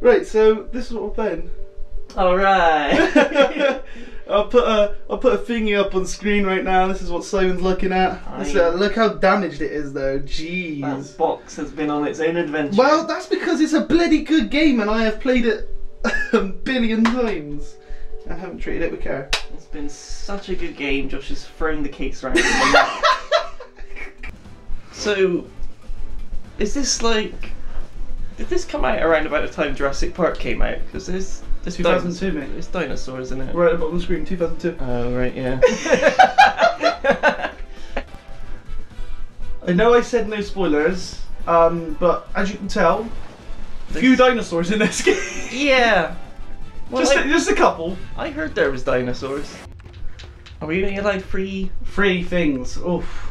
Right, so this is what we're playing. All right. I'll put a I'll put a thingy up on screen right now. This is what Simon's looking at. This, uh, look how damaged it is, though. Jeez. that box has been on its own adventure. Well, that's because it's a bloody good game, and I have played it a billion times. I haven't treated it with care. it's been such a good game. Josh has thrown the case around. so, is this like? Did this come out around about the time Jurassic Park came out? Because there's this 2002, mate. It's dinosaurs, isn't it? Right at the bottom of the screen, 2002. Oh right, yeah. I know I said no spoilers, um, but as you can tell, few dinosaurs in this game. yeah. Well, just, I, a, just a couple. I heard there was dinosaurs. Are we only allowed free Three things. Oof.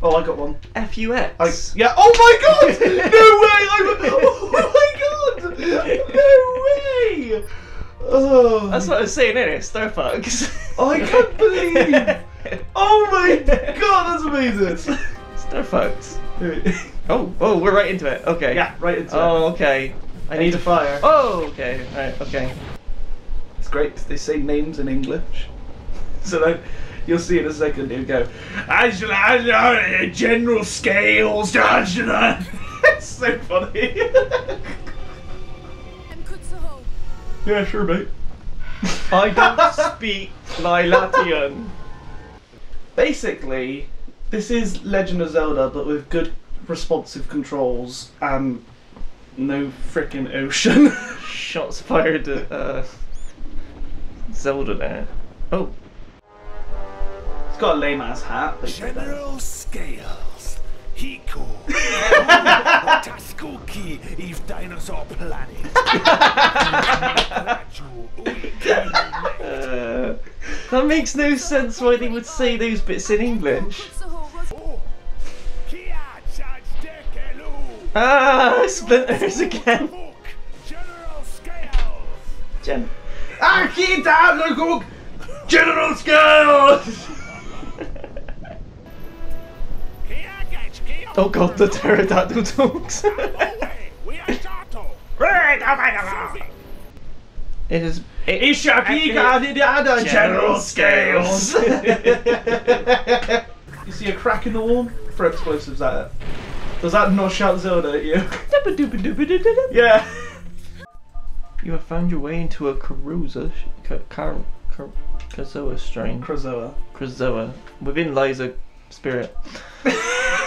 Oh, I got one. FUX? Yeah. Oh my god! No way! I'm, oh my god! No way! Oh, That's what I was saying, isn't it? Starfucks. I can't believe! Oh my god, that's amazing! Starfucks. Oh, oh, we're right into it. Okay. yeah, right into it. Oh, okay. I need a fire. Oh, okay. Right. Okay. It's great. they say names in English. So then you'll see in a second he'll go, Angela, Angela, General Scales, Angela. it's so funny. Yeah, sure, mate. I don't speak Lilatian. Basically, this is Legend of Zelda, but with good responsive controls and no frickin' ocean. Shots fired at uh, Zelda there. Oh, it's got a lame ass hat. but it's got that. General Scales. Hiko. Taskuki is dinosaur planet. uh, that makes no sense why they would say those bits in English. Kutsuho was Kia charge dekelu. Ah, splinters again. General Scales. Gen- General Scales! Oh god, the pterodactyl dogs. Away. We are Sato. it is. It, Ishakika Didada General Scales. you see a crack in the wall? Throw explosives at it. Does that not shout Zelda at you? yeah. You have found your way into a Karuza, Ka- Kar, Kar, Kazoa strain. Krazoa. Krazoa. Within lies a spirit.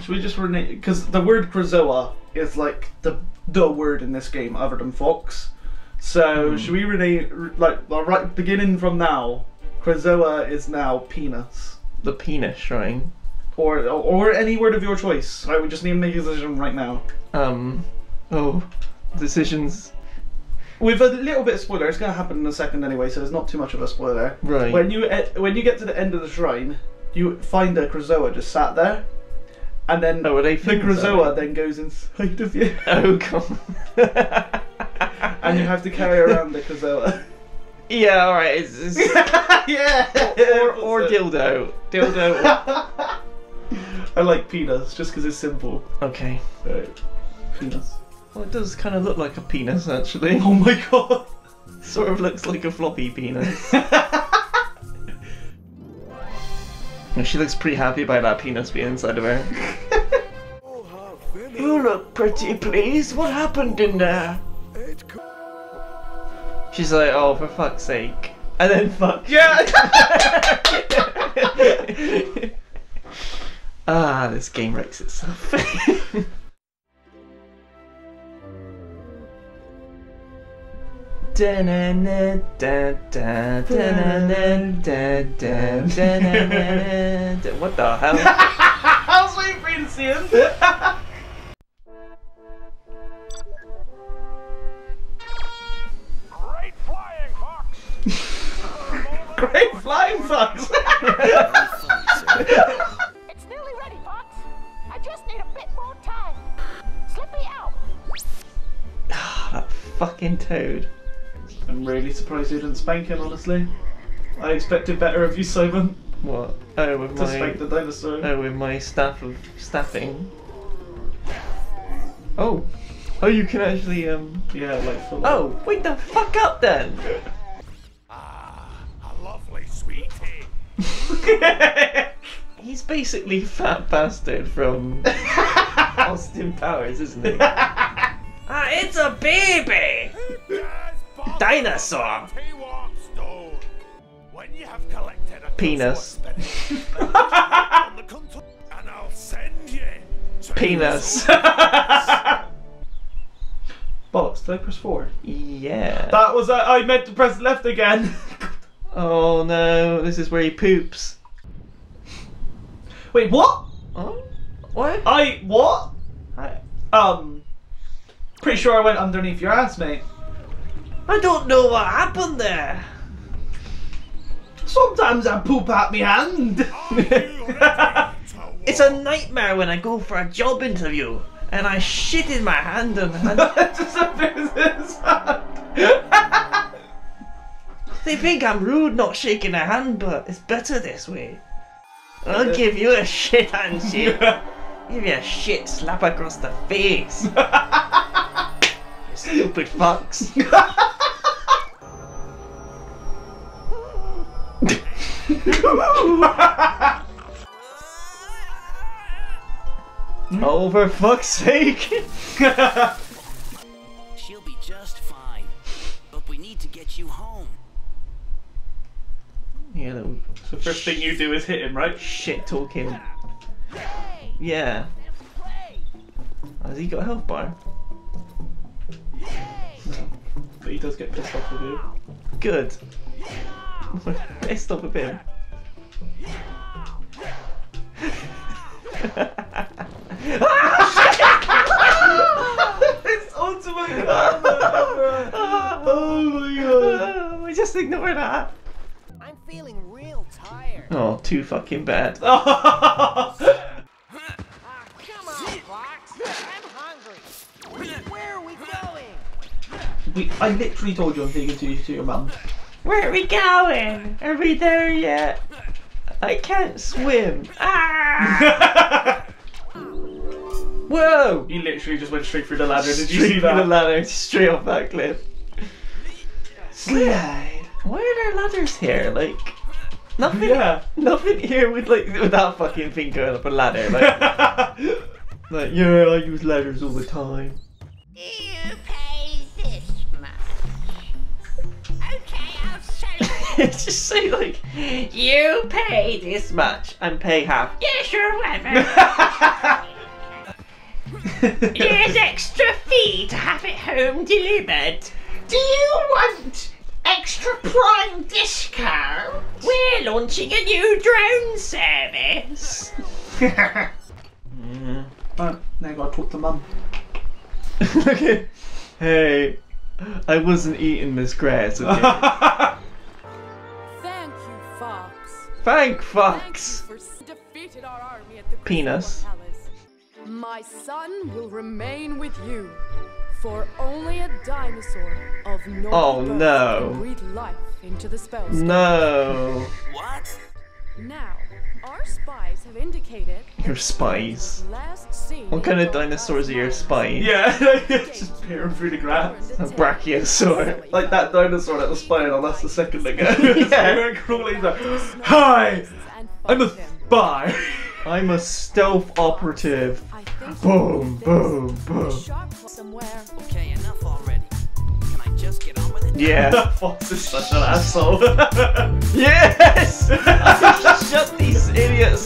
Should we just rename? Because the word Krazoa is like the the word in this game, other than fox. So should we rename like right beginning from now? Krazoa is now penis, The penis shrine. or or any word of your choice. Right, we just need to make a decision right now. Um. Oh. Decisions. With a little bit of spoiler, it's going to happen in a second anyway, so there's not too much of a spoiler. Right. When you e- when you get to the end of the shrine, you find a Krazoa just sat there, and then Oh, they the Krazoa then goes inside of you, Oh god. and you have to carry around the Krazoa. yeah. All right. It's, it's yeah. or or dildo. Dildo. I like penis just because it's simple. okay. Right. Penis. Well, it does kind of look like a penis actually. Oh my god. Sort of looks like a floppy penis. And she looks pretty happy by that penis being inside of her. You look pretty please. What happened in there? She's like, oh, for fuck's sake. And then fuck. Yeah. ah, this game wrecks itself. What the hell? I was waiting for you to see him. great flying fox. Great flying fox. It's nearly ready, Fox. I just need a bit more time. Slip me out. that fucking toad. I'm really surprised you didn't spank him, honestly. I expected better of you, Simon. What? Oh, with To my spank the dinosaur. oh, with my staff of staffing. Oh. Oh, you can actually, um. Yeah, like full Oh, wait the fuck up then! Ah, a lovely sweetie. He's basically Fat Bastard from Austin Powers, isn't he? ah, it's a baby! Dinosaur! When you have collected a Penis. on and I'll send you to Penis. Box, did I press forward? yeah. That was I I meant to press left again. Oh no, this is where he poops. Wait, what? Oh? What? I what? I, Um, pretty sure I went underneath your ass, mate. I don't know what happened there. Sometimes I poop out my hand. Are you ready to It's a nightmare when I go for a job interview and I shit in my hand and, and Just a business hand. they think I'm rude not shaking a hand, but it's better this way. I'll give you a shit handshake. Give you a shit slap across the face. You Stupid fucks. oh, for fuck's sake! She'll be just fine. But we need to get you home. yeah, little The first thing you do is hit him, right? shit talking. Yeah. Has he got a health bar? Hey, But he does get pissed off with you. Good. Pissed off a bit. it's ultimate Oh my god. We just ignore that. I'm feeling real tired. Oh, too fucking bad. We, I literally told you I'm taking you to your mum. Where are we going? Are we there yet? I can't swim. Ah! Whoa! You literally just went straight through the ladder. Did you Straight see through that? the ladder, straight off that cliff. Slide. Why are there ladders here? Like nothing. Yeah. Nothing here with like with that fucking thing going up a ladder. Like, like yeah, I use ladders all the time. Just say like, you pay this much and pay half. yeah, sure, whatever. Here's extra fee to have it home delivered. Do you want extra prime discount? We're launching a new drone service. yeah. Oh, now I gotta talk to mum. okay. Hey, I wasn't eating this grass. Okay. Thank you, Fox. Thank Thank fucks. defeated our army at the Penis. Palace. My son will remain with you, for only a dinosaur of noble Oh, no. can breathe life into the spell. No, What? Now, our spies have indicated your spies. last What kind of dinosaurs are your Dolphin's spies? yeah, just peering through the grass. A brachiosaur. Like that dinosaur that was spying on us a second ago. Yeah. Crawling like, Hi, I'm a spy. I'm a stealth operative. Boom, boom, boom. Okay, enough already. Can I just get on with it? Yeah. Fox is such an asshole. yes! Shut these idiots